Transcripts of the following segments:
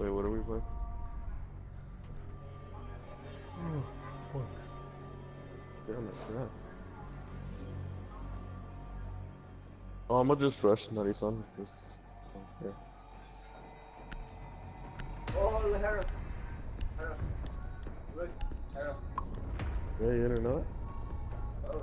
Wait, what are we playing? Oh, fuck. Damn it, yes. Oh, I'm gonna just rush Nutty Son, because I don't care. Oh, Hera. Hera. Look, Hera. Yeah, you in or not? Oh.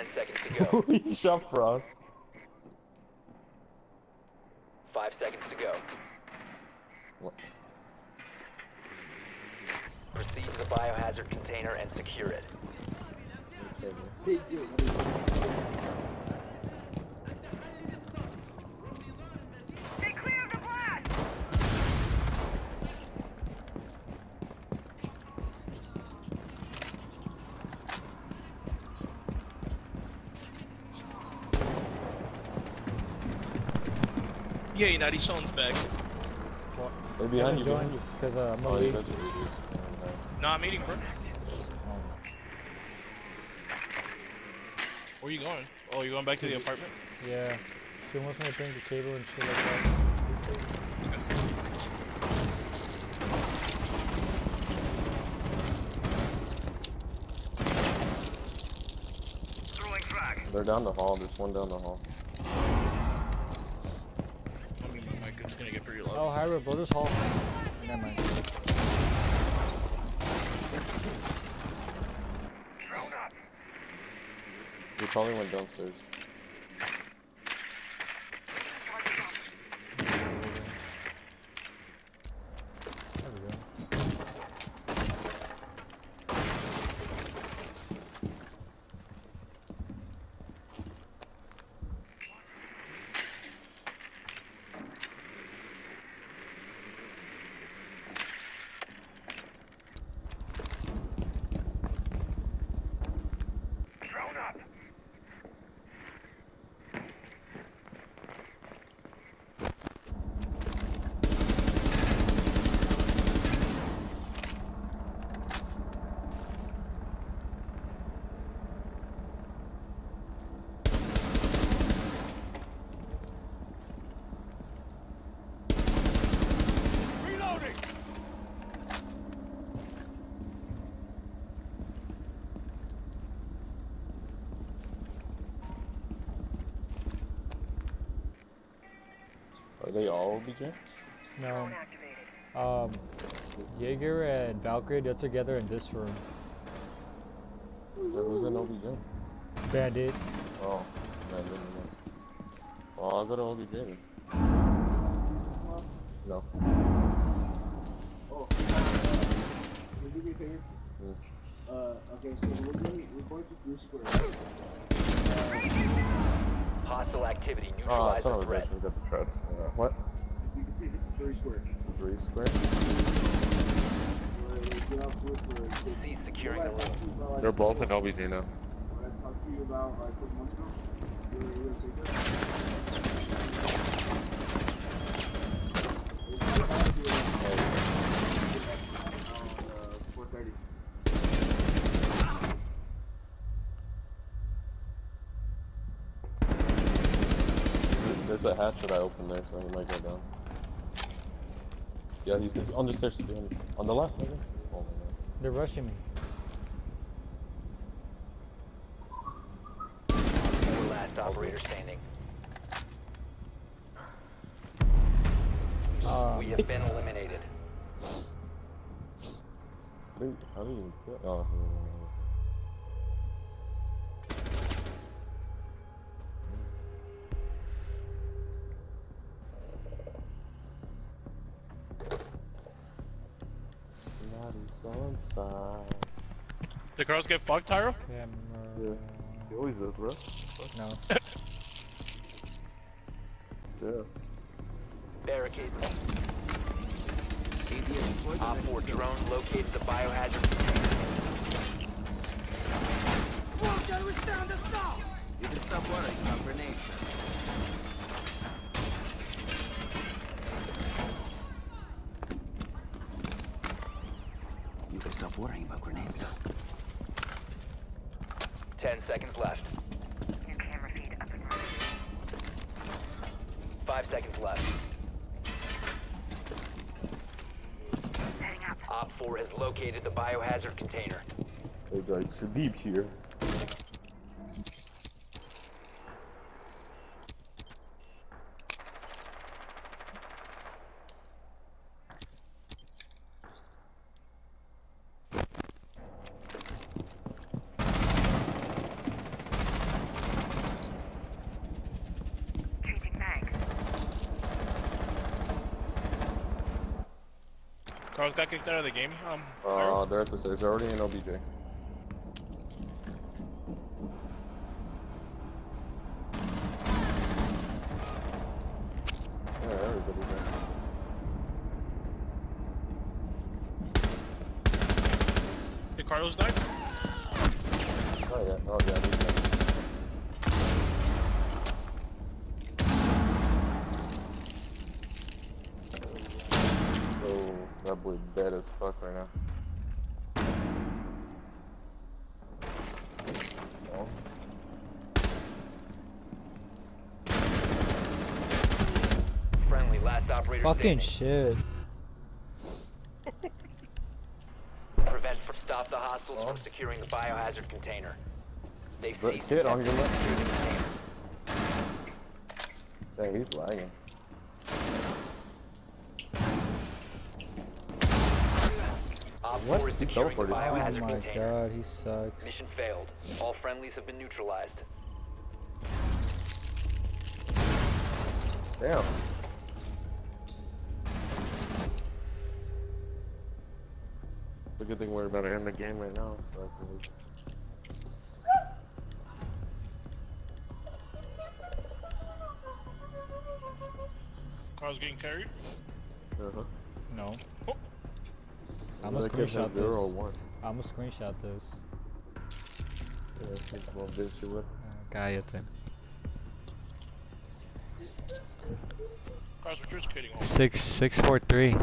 Ten seconds to go. he shot Frost. Five seconds to go. What? Proceed to the biohazard container and secure it. Big deal. Stay clear of the blast! Yeah, Natty Son's back. They're behind you, behind you. Because uh, I'm Oh, gonna you are. No, I'm eating, bro. Oh. Where you going? Oh, you going back to the apartment? Yeah. She wants me to bring the cable and shit like that. They're down the hall. There's one down the hall. I mean, my mic is gonna get pretty loud. Oh, Hyra, blow this hall. Never mind. Drone up. He probably went downstairs. There we go. Drone up. Reloading. Are they all OBJ? No. Um, Jaeger and Valkyrie, they're together in this room. Yeah, who's in OBJ? Bandit. Oh, man, then yes. Well, I'll go to OBJ then. No. Oh. Can you do me a favor? Hmm. Uh, okay, so we're going, we're going to Blue Square. right? Hostile activity. Oh, Neutralize son of the a threat. bitch, we got the treads. Uh, what? You can see this is Blue Square. Three square? Where we get off Blue Square. Cease securing I the talked to you about, like, They're both in OBJ now. What I talked to you about like a couple months ago. You were, you were gonna take that? It's not bad to, uh, 4:30. There's a hatch that I opened there, so he might go down. Yeah, he's on the stairs behind me. On the left, I think. Oh my god. They're rushing me. Last operator standing. Um, We have been eliminated. How do you, how do you get? Oh, Sunshine. The girls get fucked, Tyro? Camera. He always does, bro. No. Yeah. Barricade. Op 4 drone located the biohazard container. You can stop worrying about grenades now. You can stop worrying about grenades now. 10 seconds left. New camera feed up and running. 5 seconds left. Heading up. Op 4 has located the biohazard container. Hey guys, Shabib here. Kicked out of the game. Um, Uh, they're at the stairs. They're already in OBJ. Yeah, everybody's there. Did Carlos die? Oh yeah, oh yeah, he's there. Oh, that boy dead as fuck right now. Friendly, last operator Fucking standing. shit. Prevent, stop the hostiles Oh. from securing the biohazard container. They've But on your left. secure the he's lagging. Op What? 4 is He securing the teleported. Oh biohazard my container. god, he sucks. Mission failed. All friendlies have been neutralized. Damn. It's a good thing we're about to end the game right now, so I can leave. Carlos getting carried? Uh-huh. No. Oh. I'm gonna That kid has screenshot this. I'm gonna screenshot this. Yeah, he's one bitch you would. Uh, cállate. Carlos, what just kidding. Six six four three.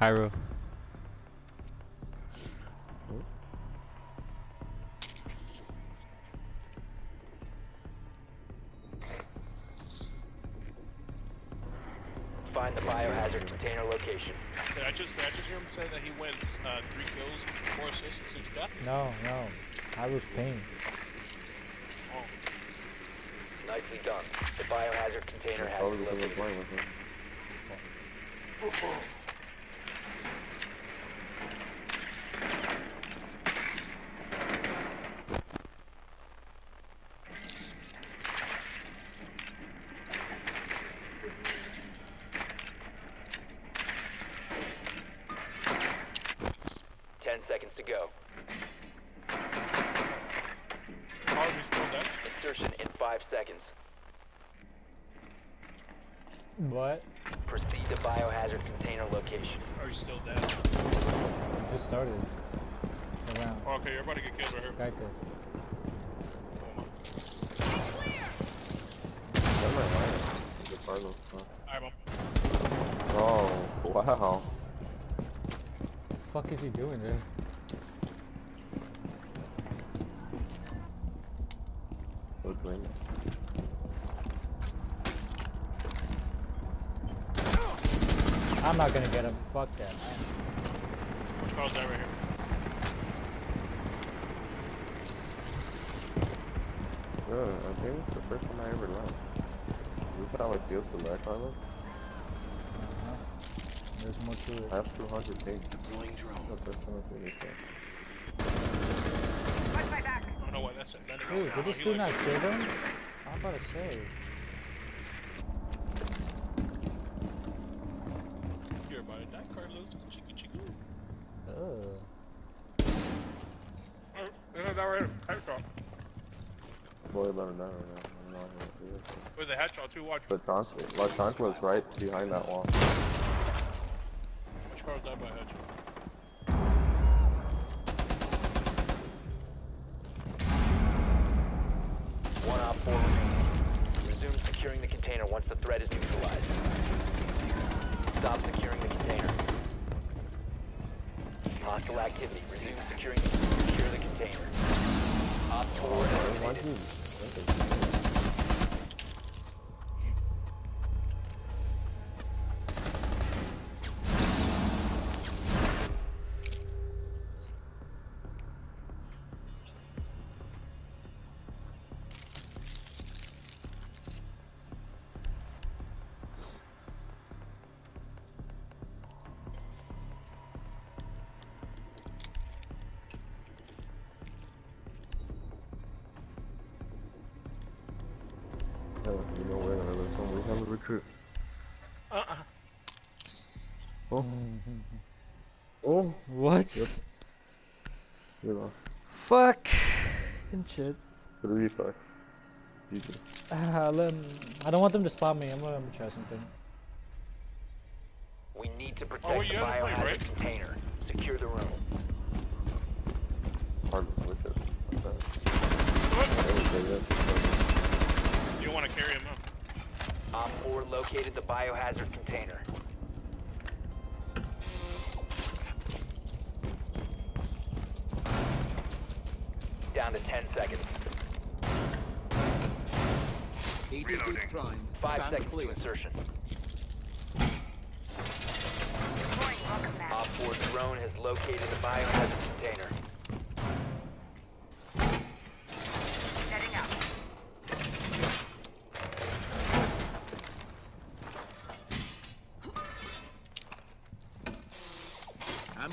Hyro. The biohazard container location. Did I just, did I just hear him say that he went uh, three kills, four assists, and six deaths? No, no. Hyro's pain. Oh, Nicely done. The biohazard container has Probably been because I was located. playing with him. Ten seconds to go. Carlos is still dead? Insertion in five seconds. What? Proceed to biohazard container location. Or he's still dead? Just started. Around. Oh, okay, you're about to get killed right here. Cállate. That might lie. The Cardinals, huh? Alright, mom. Oh, wow. fuck is he doing there? Look, man. I'm not gonna get him. Fuck that. Carlos died right here. Yeah, I think it's the first time I ever left. Is this how it feels to lag, Carlos? Uh-huh. There's more to it. I have 200 ping. Deploying drone. The first time I see this thing. Watch my back. I don't know why that's it. That Dude, did this dude not kill them? I'm about to say. You're about to die, Carlos. Chicky chicky. Ugh. that right? Headshot. Boy, better not right now. I'm not gonna do this. Where's the headshot too? Watch. But Tank, La Tank was right behind that wall. Which car was that by headshot? One op four remaining. Resume securing the container once the threat is neutralized. Stop securing the container. Hostile activity. Resume securing the, secure the container. Op four Why eliminated. you? There's only hell of recruit. Uh-uh. Oh. oh, oh, What? Yep. we lost. Fuck. And shit. Three five. GG. Let 'em- I don't want them to spot me. I'm gonna try something. We need to Oh, protect wait, the you haven't played, biohazard right? container. Secure the room. Hard to switch it. Okay. What? I would say that. You want to carry him out. Op 4 located the biohazard container. Down to 10 seconds. Agent with prime. 5 Stand seconds clear. to insertion. Deploying. Op 4 drone has located the biohazard container.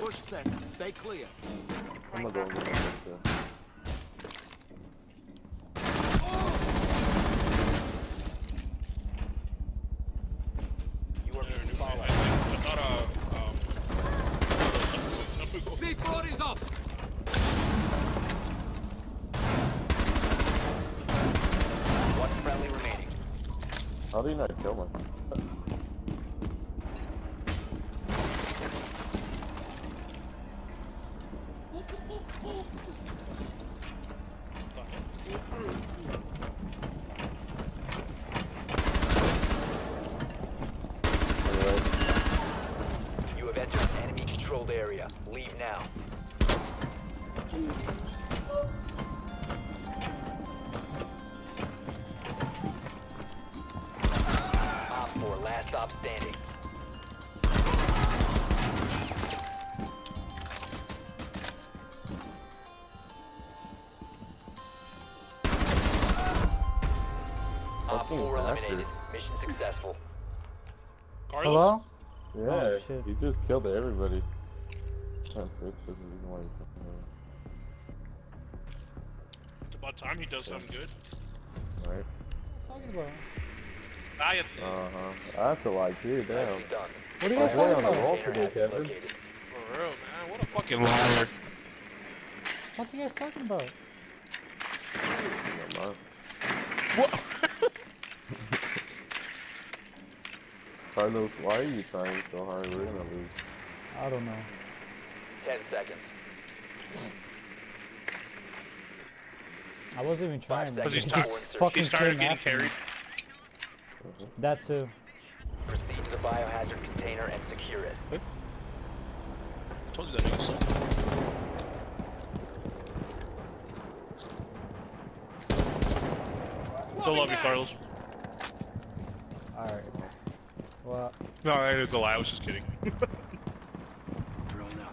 Ambush set. Stay clear. I'm gonna go with Op Fucking 4 eliminated. Mission successful. Carlos? Hello? yeah, Oh, shit. he just killed everybody. Can't fix this, the reason why he fucking, It's about time he does something good. uh, right? What are you talking about? Yeah. Uh-huh. That's a lie too, damn. Nicely. What are you My guys talking on the about? roll today, Kevin. For real, man. What a fucking liar. What are you guys talking about? What? Carlos, why are you trying so hard? We're gonna lose. I don't know. 10 seconds. I wasn't even trying. Because he's It tired- just he's fucking He's tired of getting after me. carried. Uh-huh. That too. Proceed to the biohazard container and secure it. told you that nigga sucked. Still love you, Carlos. Alright. Well, No, that is a lie. I was just kidding. Drone up.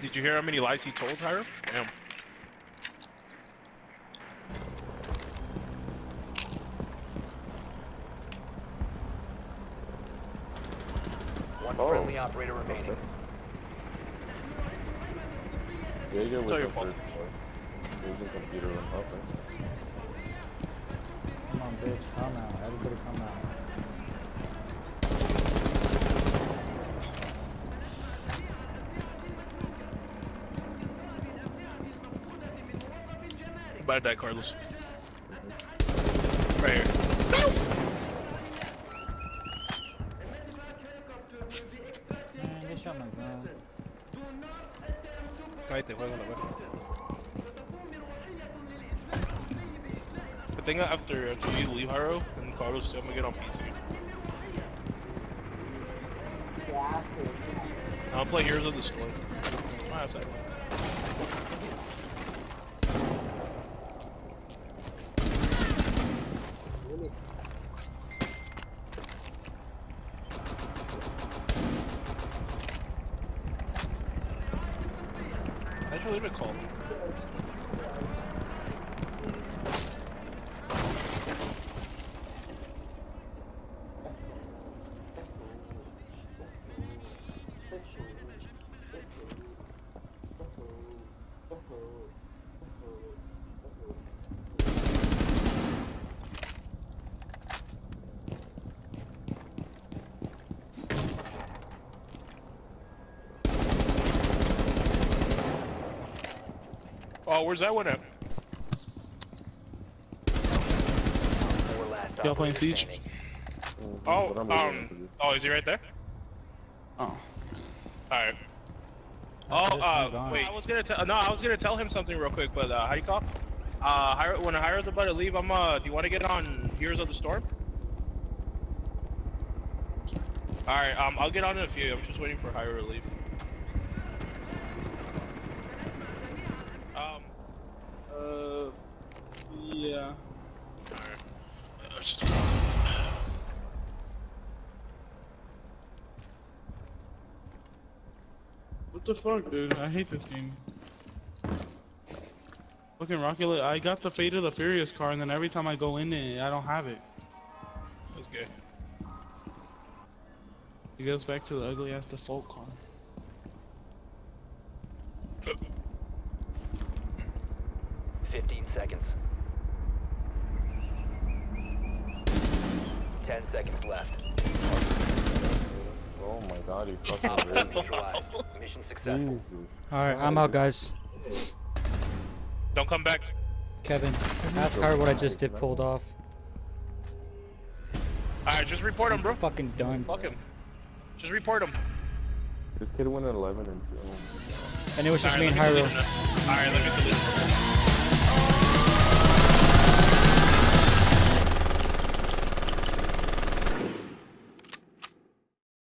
Did you hear how many lies he told, Tyra? Damn. One Oh. friendly operator remaining. Okay. Yeah, you're with all your us fault. Using computer room. Okay. come on, bitch. Come out. Everybody come out. By that, Carlos. Right here. Man, they shot my gun. Cállate, juega la verga. I think after, after you leave Haro and Carlos, I'm gonna get on PC. I'll play Heroes of the Storm. Ah, that's I should leave it Oh, where's that one at? Y'all playing Siege? Oh, but I'm waiting for um, oh, is he right there? Oh. Alright. Oh, uh, wait. I was gonna tell. No, I was gonna tell him something real quick, but uh, how you call? Uh, Hyro, when Hyro's about to leave, I'm uh, do you want to get on Heroes of the Storm? All right, um, I'll get on in a few. I'm just waiting for Hyro to leave. Um, uh, yeah. All right. Uh, just. What the fuck, dude? I hate this game. Fucking Rocket League, I got the Fate of the Furious car, and then every time I go in it, I don't have it. That's good. It goes back to the ugly ass default car. Fifteen seconds. Ten seconds left. Oh my god, he fucking Op neutralized. Mission successful. Jesus. Alright, I'm out, guys. Don't come back. Kevin, ask her what I just did pulled off. Alright, just report him, bro. Fucking done. Fuck him. Just report him. This kid went 11 and 2. And it was just Alright, me and let Hyro. delete him now. Alright, let me delete him.